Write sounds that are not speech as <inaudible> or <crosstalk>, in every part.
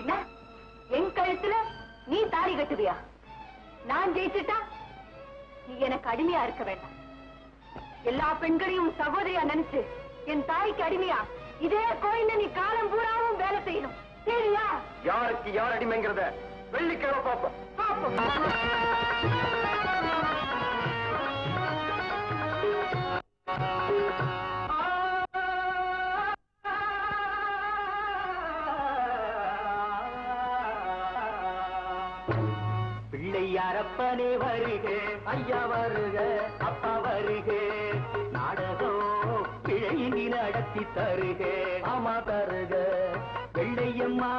என்ன? என் கழுத்துல நீ தாலி கட்டுவியா? நான் ஜெயிச்சுட்டா நீ எனக்கு அடிமையா இருக்க வேண்டாம். எல்லா பெண்களையும் சகோதரியா நினைச்சு என் தாய்க்கு அடிமையா? இதே கோயில்ல நீ காலம் பூராவும் வேலை செய்யணும். சரியா? யாருக்கு யார் அடிமைங்கிறத வெள்ளிக்கிழமை பார்ப்போம். பாப்போம் அப்பனே வருக ஐயா வருக அப்பா வருக. நாடகம் பிழையினி நடத்தி தருக ஆமா தருக வெள்ளையம்மா.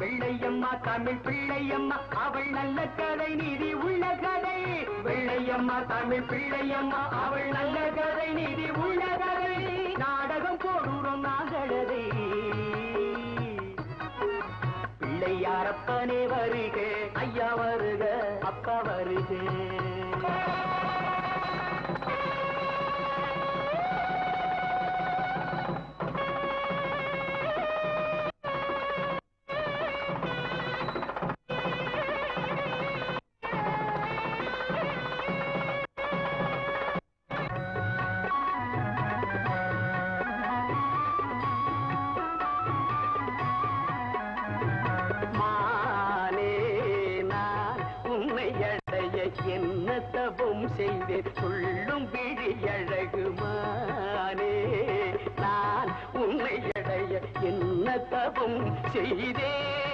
வெள்ளையம்மா தமிழ் பிள்ளையம்மா அவள் நல்ல கதை நிதி உள்ள கதை. வெள்ளையம்மா தமிழ் பிள்ளையம்மா அவள் நல்ல கதை நிதி உள்ள பிள்ளையாரப்பனே வருக ஐயா வருக அப்பா வருகே. என்ன செய்தே.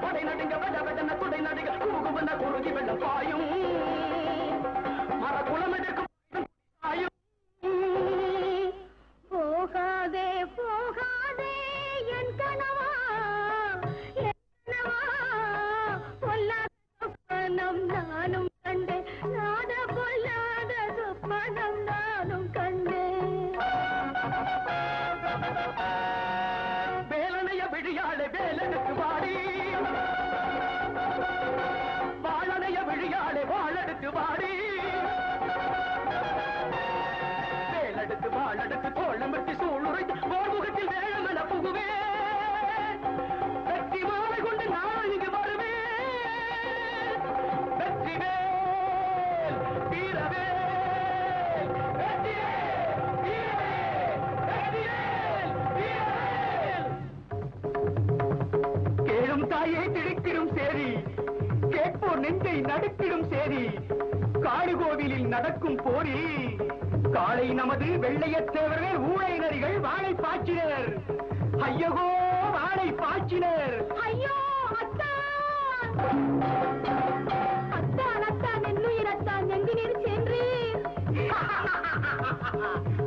படை நடுங்க வெட வெடன துடை நடுங்க கூகுவன குறுகி வெள்ள பாயும் பாடி நடக்கும் போரி காலை நமது வெள்ளையத்தேவர்கள் ஊழை நரிகள் வாழை பாய்ச்சினர். ஐயகோ வாழை பாய்ச்சினர். ஐயோ அத்தான். அத்தான் அத்தான் என்னுயிரத்தான் எங்கு சென்று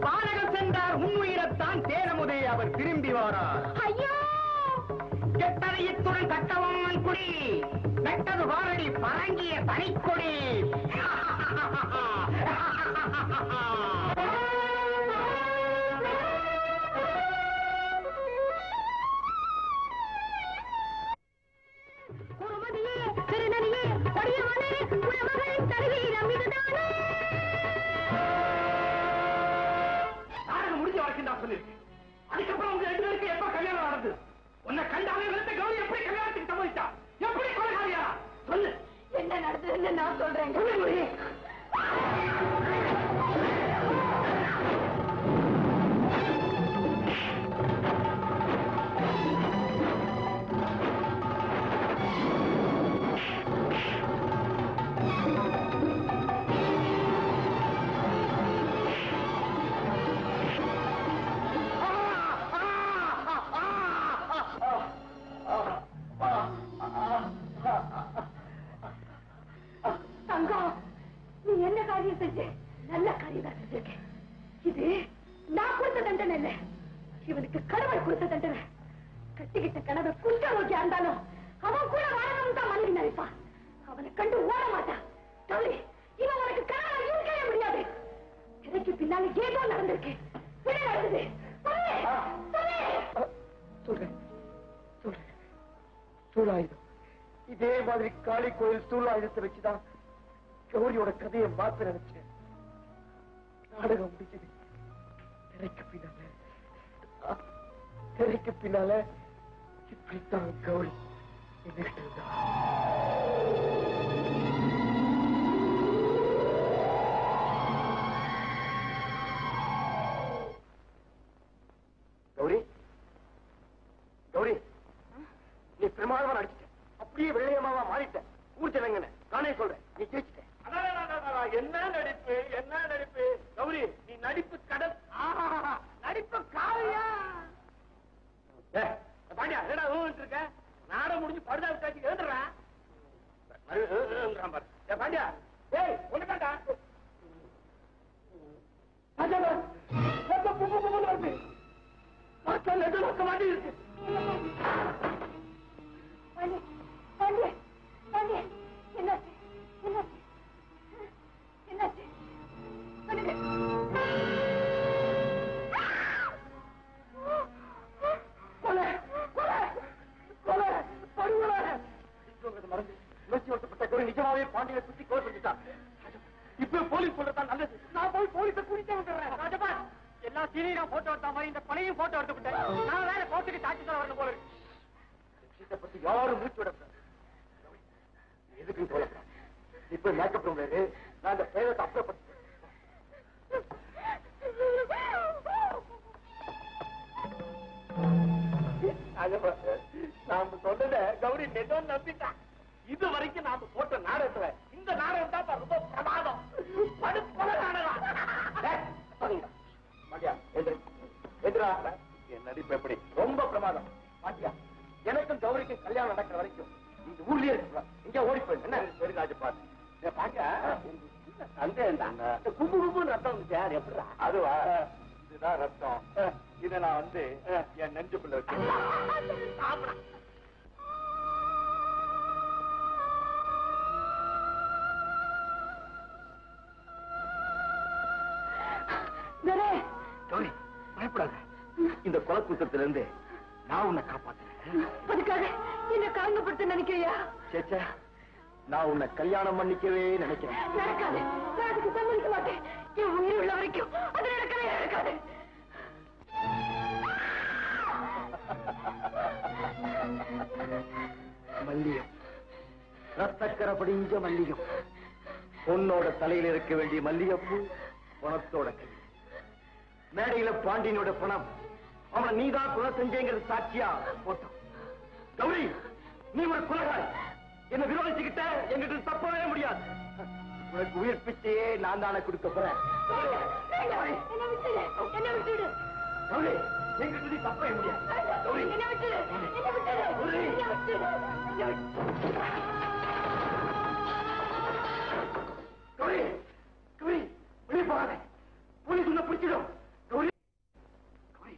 பாலகம் <laughs> சென்றார் உண்மையிடத்தான் தேனமுதே அவர் திரும்பி வாரார். ஐயோ. கெட்டதையத்துடன் கட்டவன் குடி. வெட்டது வாரடி பழங்கிய தனிக்கொடி. <laughs> அதுக்கப்புறம் உங்க ரெண்டு பேருக்கு எப்ப கல்யாணம் நடந்தது உன்னை கண்டாலே கௌரி எப்படி கல்யாணத்துக்கு சம்மதிச்சா? எப்படி கொலைகாரியா சொல்லு. என்ன நடந்ததுன்னு நான் சொல்றேன். காரியம் செஞ்சேன். நல்ல காரியம் தான் செஞ்சிருக்கேன். இது நான் கொடுத்த தண்டனை இல்ல இவனுக்கு கடவுள் கொடுத்த தண்டனை. கட்டிக்கிட்ட கனவை குஞ்ச நோக்கியா இருந்தாலும் அவன் கூட வாழணும் தான் மனைவி நினைப்பான். அவனை கண்டு ஓட மாட்டான். தோழி இவன் உனக்கு கனவை இருக்கவே முடியாது. திரைக்கு பின்னால ஏதோ நடந்திருக்கு. நடந்தது? சூழாயுதம் இதே மாதிரி காளி கோயில் சூழாயுதத்தை வச்சுதான் கௌரியோட கதையை மாத்த நினைச்சேன் நாடகம் முடிஞ்சது திரைக்கு பின்னால. திரைக்கு பின்னால இப்படித்தான் கௌரி என்கிட்ட இருந்தா. நீ போலீஸ் நல்லது. நான் போய் போலீஸை குடிக்க வந்துடுறேன். ராஜபா எல்லா சீனியரும் போட்டோ எடுத்த மாதிரி இந்த பழையும் போட்டோ எடுத்துக்கிட்டேன். நான் வேற கோர்ட்டுக்கு சாட்சி சொல்ல வரணும் போல இருக்கு. பத்தி யாரும் மூச்சு விட எதுக்கும் சொல்லப்படாது இப்ப மேக்கப் ரூம்ல இரு. நான் அந்த பிரேதத்தை அப்புறப்படுத்த நாம சொன்னத கௌரி நெஜம் நம்பிட்டான். இது வரைக்கும் நாம போட்ட நாடகத்துல இந்த நாடகம் தான் ரொம்ப பிரமாதம். படுப்பல நாடகம். நடிப்பு எப்படி? ரொம்ப பிரமாதம். பாட்டியா எனக்கும் கௌரிக்கும் கல்யாணம் நடக்கிற வரைக்கும் இந்த ஊர்லயே இருக்கலாம் இங்க ஓடி போயிடு என்ன? சரி ராஜபாத். பாட்டியா சந்தேகம் தான் கும்பு கும்பு ரத்தம் வந்துச்சு யார் அதுவா? இதுதான் ரத்தம். இதை நான் வந்து என் நெஞ்சுக்குள்ள வச்சு கொலை குற்றத்திலிருந்து நான் உன்னை காப்பாத்துறேன். அதுக்காக என்ன காரணப்படுத்த நினைக்கிறியா? சேச்சா நான் உன்னை கல்யாணம் பண்ணிக்கவே நினைக்கிறேன். நடக்காது. நான் அதுக்கு சம்மதிக்க மாட்டேன். என் உயிர் உள்ள வரைக்கும் அது நடக்கவே நடக்காது. மல்லியம் ரத்தக்கரை படிஞ்ச மல்லியம் பொண்ணோட தலையில இருக்க வேண்டிய மல்லிகைப்பூ பணத்தோட கை. மேடையில பாண்டியனோட பணம். அவனை நீதான் கொலை செஞ்சேங்கிறது சாட்சியா போட்டோம் கௌரி நீ ஒரு குலகாரி. என்ன விரோதிச்சுக்கிட்ட எங்கிட்ட தப்பவே முடியாது. உனக்கு உயிர் பிச்சையே நான் தானே கொடுக்க போறேன். கௌரி எங்கிட்ட நீ தப்பவே முடியாது. கௌரி என்னை விட்டுடு, என்னை விட்டுடு, கௌரி. என்னை விட்டுடு, என்னை விட்டுடு. கௌரி கௌரி வெளியே போகாத போலீஸ் உன்னை பிடிச்சிடும் கௌரி கௌரி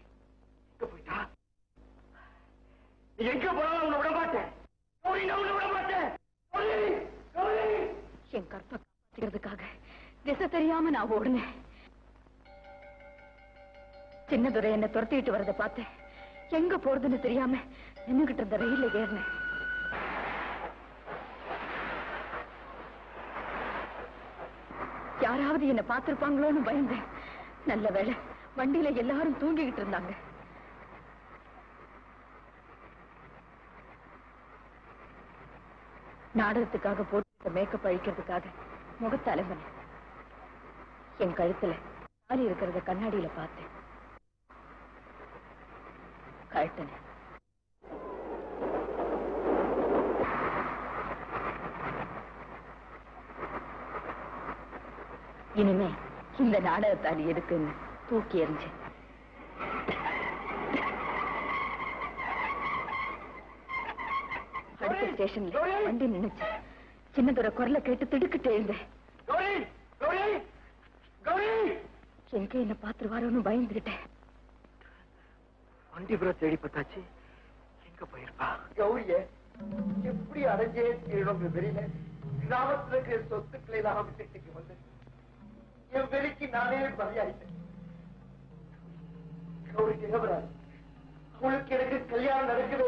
எங்க போயிட்டா நீ எங்க போனாலும் உன்னை விட மாட்டேன் கௌரி நான் உன்னை விட மாட்டேன் கௌரி கௌரி என் கற்பை காப்பாத்திக்கிறதுக்காக திசை தெரியாம நான் ஓடுனேன். சின்னதுரை என்ன துரத்திட்டு வரத பார்த்தேன் எங்க போறதுன்னு தெரியாம நின்னுகிட்டு இருந்த ரயில்ல ஏறினேன். யாராவது என்ன பார்த்திருப்பாங்களோன்னு பயந்தேன். நல்ல வேலை வண்டியில எல்லாரும் தூங்கிக்கிட்டு இருந்தாங்க. நாடகத்துக்காக போட்டு மேக்கப் அழிக்கிறதுக்காக முகத்தை அலம்பினேன் என் கழுத்துல மாறி இருக்கிறத கண்ணாடியில பார்த்தேன். கழட்டினேன். இனிமே இந்த நாடகத்தாலி எதுக்குன்னு தூக்கி எறிஞ்சேன். ஸ்டேஷன்ல. வண்டி நின்னுச்சு. சின்னதொரு குரலை கேட்டு திடுக்கிட்டு எழுந்தேன் எங்க என்ன பாத்துருவாரோன்னு பயந்துகிட்டேன். வண்டி புற தேடி பார்த்தாச்சு. எங்க போயிருப்பா? கௌரிய எப்படி அடைஞ்சே தீரணும்னு தெரியல. கிராமத்துல இருக்கிற சொத்துக்களை எல்லாம் விட்டுட்டு வந்து என் வெளிக்கு நானே பலியாயிட்டேன் கௌரி திகவராது அவளுக்கு எனக்கு கல்யாணம் நடக்கவே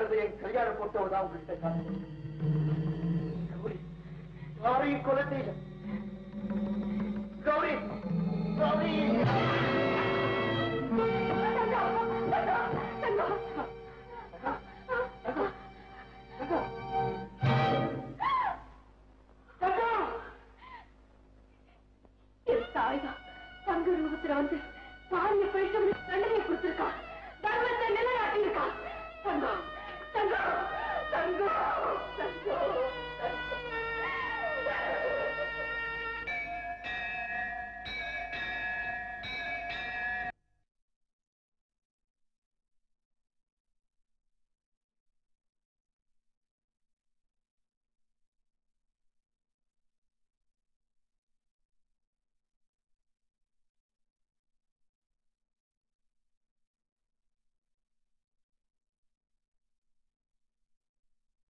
இருக்கிறது என் கையால போட்டவதான் உங்ககிட்ட கௌரி கொலை கௌரி கௌரி. தங்க ரூபத்துல வந்து